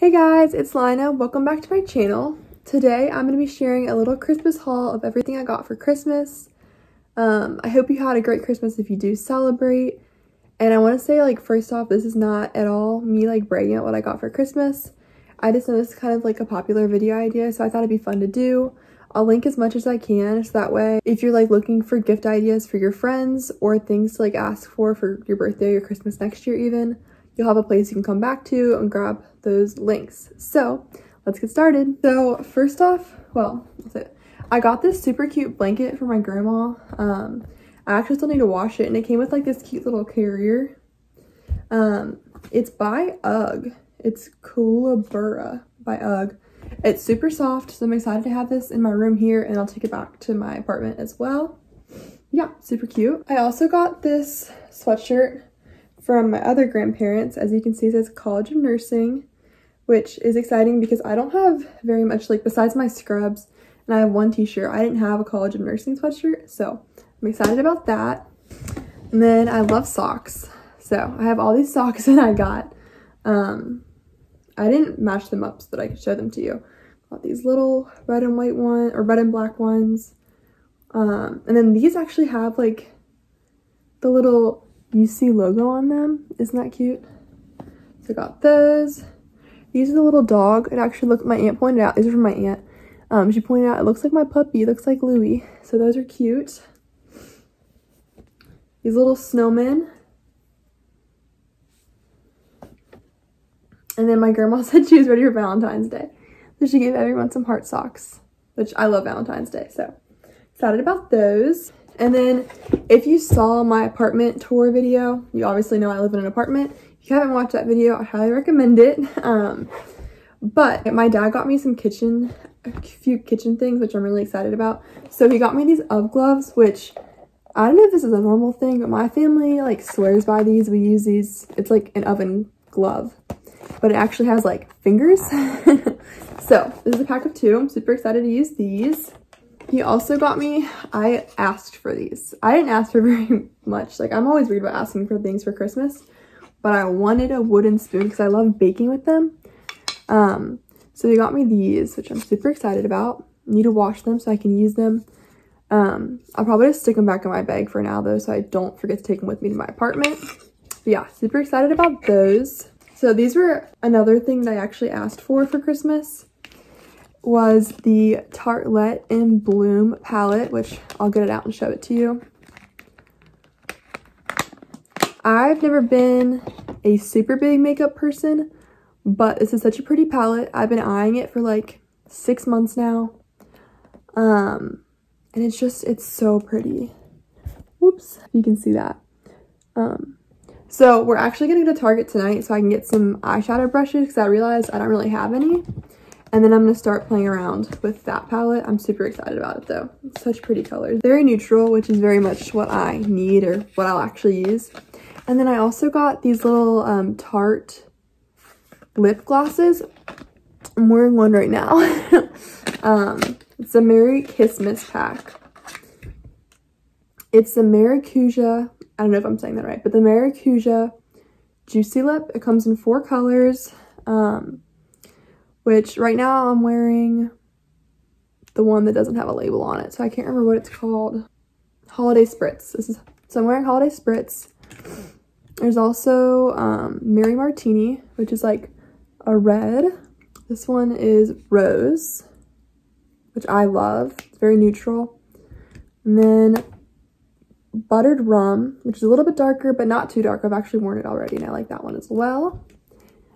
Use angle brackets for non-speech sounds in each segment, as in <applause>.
Hey guys, it's Lina. Welcome back to my channel. Today I'm going to be sharing a little Christmas haul of everything I got for Christmas. Um, I hope you had a great Christmas if you do celebrate. And I want to say like first off, this is not at all me like bragging about what I got for Christmas. I just know this is kind of like a popular video idea, so I thought it'd be fun to do. I'll link as much as I can so that way if you're like looking for gift ideas for your friends or things to like ask for for your birthday or Christmas next year even, you'll have a place you can come back to and grab those links. So let's get started. So first off, well. I got this super cute blanket for my grandma. Um, I actually still need to wash it and it came with like this cute little carrier. Um, it's by UGG. It's Koolaburra by UGG. It's super soft, so I'm excited to have this in my room here and I'll take it back to my apartment as well. Yeah, super cute. I also got this sweatshirt from my other grandparents. As you can see, it says College of Nursing, which is exciting because I don't have very much, like besides my scrubs, and I have one t-shirt, I didn't have a College of Nursing sweatshirt, so I'm excited about that. And then I love socks. So I have all these <laughs> socks that I got. Um, I didn't match them up so that I could show them to you. Got these little red and white one or red and black ones. Um, and then these actually have like the little UC logo on them. Isn't that cute? So I got those. These are the little dog. It actually looked, my aunt pointed out, these are from my aunt. Um, she pointed out, it looks like my puppy, it looks like Louie. So those are cute. These little snowmen. And then my grandma <laughs> said she was ready for Valentine's Day. So she gave everyone some heart socks, which I love Valentine's Day. So excited about those. And then if you saw my apartment tour video, you obviously know I live in an apartment. If you haven't watched that video, I highly recommend it. <laughs> Um, but my dad got me some kitchen, a few kitchen things, which I'm really excited about. So he got me these Ove gloves, which I don't know if this is a normal thing, but my family like swears by these. We use these, it's like an oven glove but it actually has like fingers. <laughs> so this is a pack of two. I'm super excited to use these. He also got me, I asked for these. I didn't ask for <laughs> very much. Like I'm always weird about asking for things for Christmas, but I wanted a wooden spoon because I love baking with them. Um, so he got me these, which I'm super excited about. need to wash them so I can use them. Um, I'll probably just stick them back in my bag for now though, so I don't forget to take them with me to my apartment. But yeah, super excited about those. So these were another thing that I actually asked for for Christmas was the Tartelette in Bloom palette, which I'll get it out and show it to you. I've never been a super big makeup person, but this is such a pretty palette. I've been eyeing it for like six months now. Um, and it's just, it's so pretty. Whoops, you can see that. Um, so we're actually to go to Target tonight so I can get some eyeshadow brushes because I realized I don't really have any. And then I'm going to start playing around with that palette. I'm super excited about it though. It's such pretty colors. Very neutral, which is very much what I need or what I'll actually use. And then I also got these little um, Tarte lip glosses. I'm wearing one right now. <laughs> um, it's a Merry Kissmas pack. It's the Maracuja I don't know if I'm saying that right, but the Maracuja Juicy Lip. It comes in four colors, um, which right now I'm wearing the one that doesn't have a label on it, so I can't remember what it's called. Holiday Spritz. This is so I'm wearing Holiday Spritz. There's also um, Mary Martini, which is like a red. This one is Rose, which I love. It's very neutral. And then buttered rum, which is a little bit darker, but not too dark. I've actually worn it already, and I like that one as well.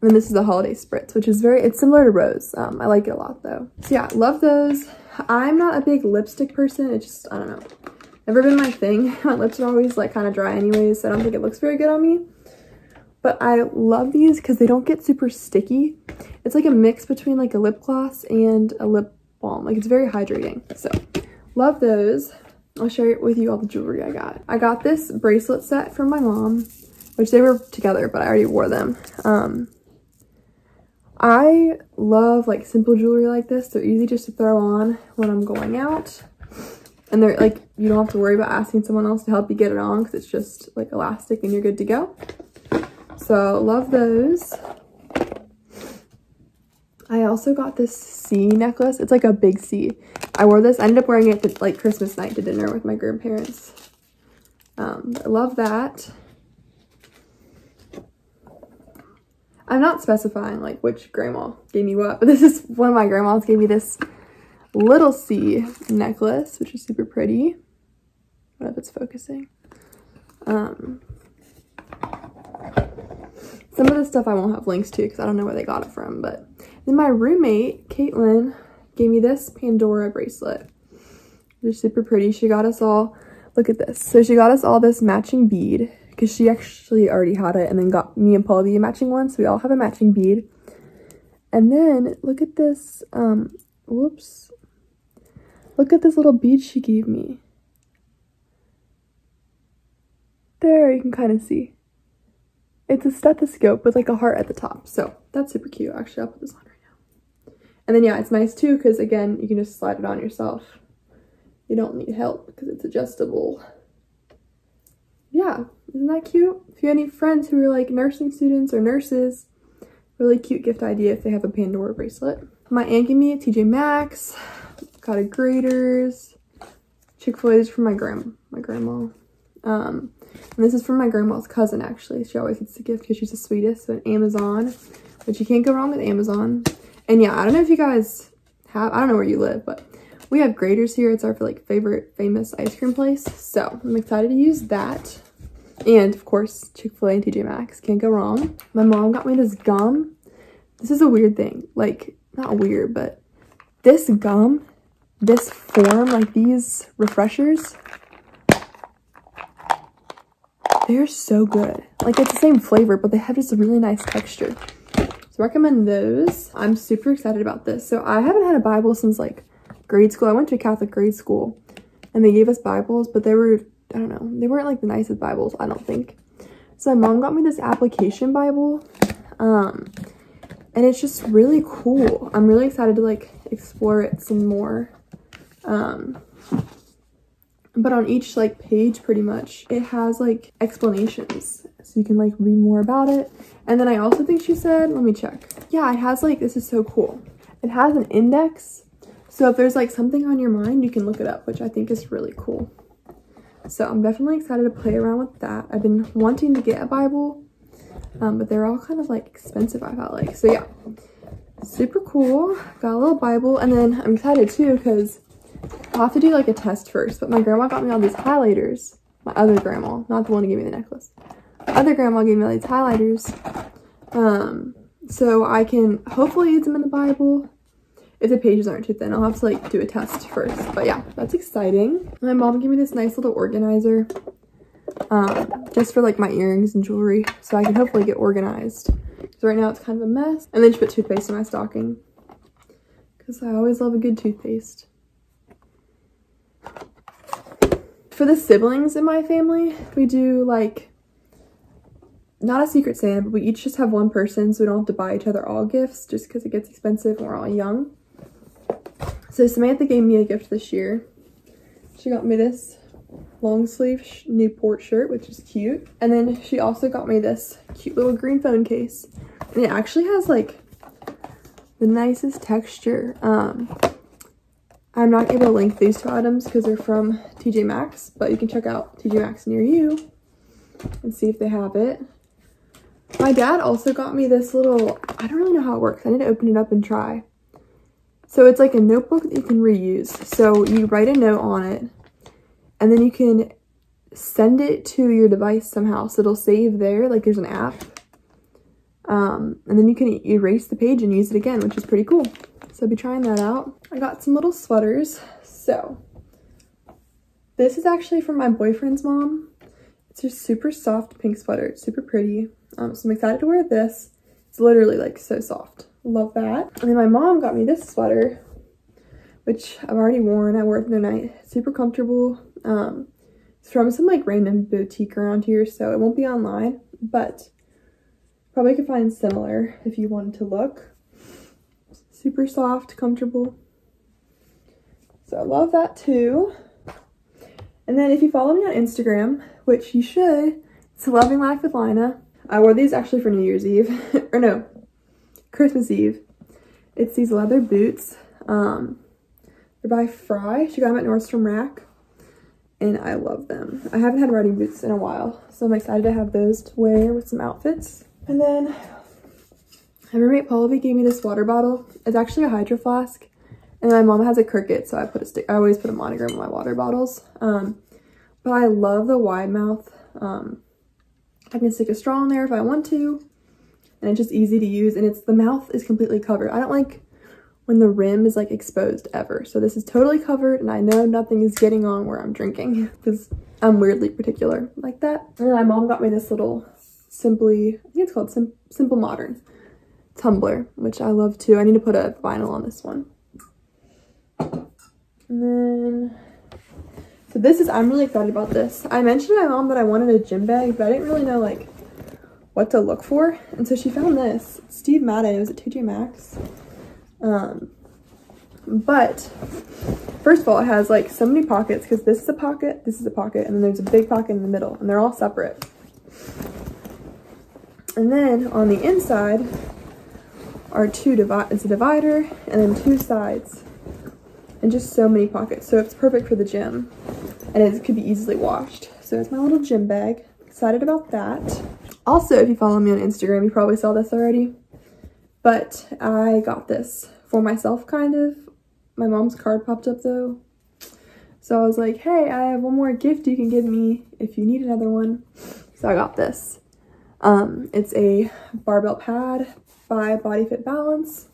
And then this is the Holiday Spritz, which is very, it's similar to Rose. Um, I like it a lot, though. So yeah, love those. I'm not a big lipstick person. It just, I don't know. Never been my thing. <laughs> my lips are always, like, kind of dry anyways, so I don't think it looks very good on me. But I love these because they don't get super sticky. It's like a mix between, like, a lip gloss and a lip balm. Like, it's very hydrating. So, love those. I'll share with you all the jewelry I got. I got this bracelet set from my mom, which they were together, but I already wore them. Um, I love like simple jewelry like this. They're easy just to throw on when I'm going out. And they're like, you don't have to worry about asking someone else to help you get it on because it's just like elastic and you're good to go. So love those. I also got this C necklace. It's like a big C. I wore this. I ended up wearing it like Christmas night to dinner with my grandparents. Um, I love that. I'm not specifying like which grandma gave me what, but this is one of my grandmas gave me this little C necklace, which is super pretty. What if it's focusing? Um, some of the stuff I won't have links to because I don't know where they got it from, but then my roommate, Caitlin, gave me this Pandora bracelet. They're super pretty. She got us all, look at this. So she got us all this matching bead because she actually already had it and then got me and Paul a matching one. So we all have a matching bead. And then look at this, um, whoops. Look at this little bead she gave me. There, you can kind of see. It's a stethoscope with like a heart at the top. So that's super cute. Actually, I'll put this on right now. And then yeah, it's nice too because again, you can just slide it on yourself. You don't need help because it's adjustable. Yeah, isn't that cute? If you have any friends who are like nursing students or nurses, really cute gift idea if they have a Pandora bracelet. My aunt gave me a TJ Maxx, got a Graeter's, Chick-fil-A's from my grand my grandma. Um, and this is from my grandma's cousin, actually. She always gets the gift because she's the sweetest. So Amazon, but you can't go wrong with Amazon. And yeah, I don't know if you guys have, I don't know where you live, but we have Graeter's here. It's our like favorite famous ice cream place. So I'm excited to use that. And of course, Chick-fil-A and TJ Maxx. Can't go wrong. My mom got me this gum. This is a weird thing. Like, not weird, but this gum, this form, like these refreshers, they're so good. Like, it's the same flavor, but they have just a really nice texture. So recommend those. I'm super excited about this. So I haven't had a Bible since like grade school. I went to Catholic grade school and they gave us Bibles, but they were, I don't know, they weren't like the nicest Bibles, I don't think. So my mom got me this application Bible. Um, and it's just really cool. I'm really excited to like explore it some more. Um, but on each like page pretty much it has like explanations so you can like read more about it and then i also think she said let me check yeah it has like this is so cool it has an index so if there's like something on your mind you can look it up which i think is really cool so i'm definitely excited to play around with that i've been wanting to get a bible um, but they're all kind of like expensive i felt like so yeah super cool got a little bible and then i'm excited too because I'll have to do like a test first, but my grandma got me all these highlighters. My other grandma, not the one who gave me the necklace. My other grandma gave me all these highlighters. Um, so I can hopefully use them in the Bible. If the pages aren't too thin, I'll have to like do a test first. But yeah, that's exciting. My mom gave me this nice little organizer. Um, just for like my earrings and jewelry. So I can hopefully get organized. So right now it's kind of a mess. And then she put toothpaste in my stocking. Because I always love a good toothpaste. For the siblings in my family, we do like, not a secret Santa, but we each just have one person so we don't have to buy each other all gifts just because it gets expensive and we're all young. So Samantha gave me a gift this year. She got me this long sleeve Newport shirt, which is cute. And then she also got me this cute little green phone case. And it actually has like the nicest texture. Um, I'm not able to link these two items because they're from TJ Maxx, but you can check out TJ Maxx near you and see if they have it. My dad also got me this little, I don't really know how it works. I need to open it up and try. So it's like a notebook that you can reuse. So you write a note on it and then you can send it to your device somehow. So it'll save there, like there's an app. Um, and then you can erase the page and use it again, which is pretty cool. So I'll be trying that out. I got some little sweaters. So this is actually from my boyfriend's mom. It's a super soft pink sweater. It's super pretty. Um, so I'm excited to wear this. It's literally like so soft. Love that. And then my mom got me this sweater, which I've already worn. I wore it the night. Super comfortable. Um, it's from some like random boutique around here, so it won't be online, but probably could find similar if you wanted to look super soft, comfortable. So I love that too. And then if you follow me on Instagram, which you should, it's Loving Life with Lina. I wore these actually for New Year's Eve, <laughs> or no, Christmas Eve. It's these leather boots. Um, they're by Frye. She got them at Nordstrom Rack. And I love them. I haven't had riding boots in a while. So I'm excited to have those to wear with some outfits. And then my roommate Paulavi gave me this water bottle. It's actually a hydro flask. And my mom has a Cricut, so I put a stick. I always put a monogram on my water bottles. Um, but I love the wide mouth. Um, I can stick a straw in there if I want to, and it's just easy to use. And it's the mouth is completely covered. I don't like when the rim is like exposed ever. So this is totally covered, and I know nothing is getting on where I'm drinking <laughs> because I'm weirdly particular like that. And my mom got me this little Simply, I think it's called Sim Simple Modern tumbler, which I love too. I need to put a vinyl on this one. And then, so this is, I'm really excited about this. I mentioned to my mom that I wanted a gym bag, but I didn't really know like what to look for. And so she found this, Steve Madden, it was at TJ Maxx. Um, but first of all, it has like so many pockets because this is a pocket, this is a pocket, and then there's a big pocket in the middle and they're all separate. And then on the inside are two divide, it's a divider and then two sides and just so many pockets. So it's perfect for the gym and it could be easily washed. So it's my little gym bag. Excited about that. Also, if you follow me on Instagram, you probably saw this already, but I got this for myself kind of. My mom's card popped up though. So I was like, hey, I have one more gift you can give me if you need another one. So I got this. Um, it's a barbell pad by Body Fit Balance.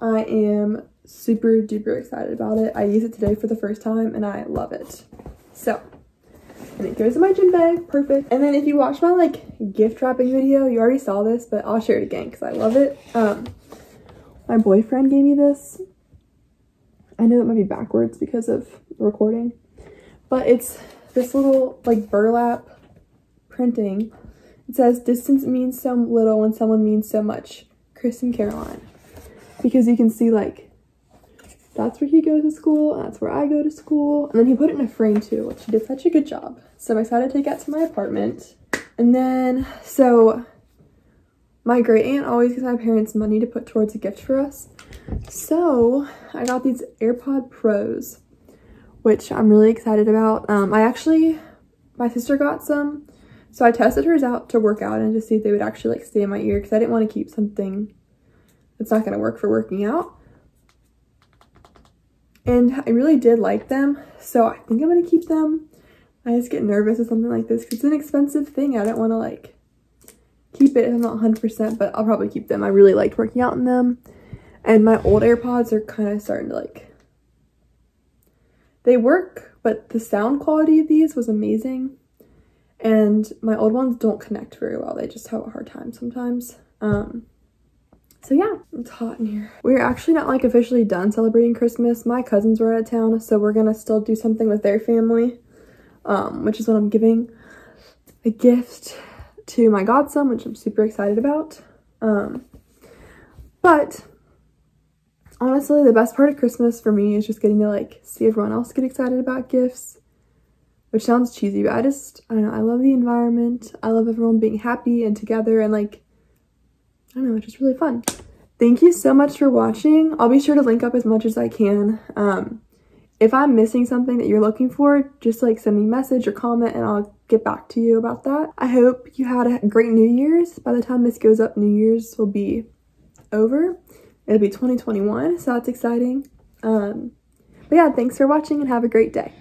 I am super duper excited about it. I use it today for the first time and I love it. So, and it goes in my gym bag, perfect. And then if you watch my like gift wrapping video, you already saw this, but I'll share it again because I love it. Um, my boyfriend gave me this. I know it might be backwards because of recording, but it's this little like burlap printing. It says distance means so little when someone means so much. Chris and Caroline. Because you can see like that's where he goes to school, that's where I go to school. And then he put it in a frame too, which he did such a good job. So I'm excited to take that to my apartment. And then, so my great aunt always gives my parents money to put towards a gift for us. So I got these AirPod Pros, which I'm really excited about. Um, I actually, my sister got some. So I tested hers out to work out and to see if they would actually like stay in my ear because I didn't want to keep something that's not going to work for working out. And I really did like them, so I think I'm going to keep them. I just get nervous with something like this because it's an expensive thing. I don't want to like keep it if I'm not 100%, but I'll probably keep them. I really liked working out in them. And my old AirPods are kind of starting to like, they work, but the sound quality of these was amazing. And my old ones don't connect very well. They just have a hard time sometimes. Um, so yeah, it's hot in here. We're actually not like officially done celebrating Christmas. My cousins were out of town, so we're gonna still do something with their family, um, which is what I'm giving a gift to my godson, which I'm super excited about. Um, but honestly, the best part of Christmas for me is just getting to like see everyone else get excited about gifts, which sounds cheesy, but I just, I don't know, I love the environment. I love everyone being happy and together and like I don't know, it's just really fun. Thank you so much for watching. I'll be sure to link up as much as I can. Um, if I'm missing something that you're looking for, just like send me a message or comment and I'll get back to you about that. I hope you had a great New Year's. By the time this goes up, New Year's will be over. It'll be 2021, so that's exciting. Um, but yeah, thanks for watching and have a great day.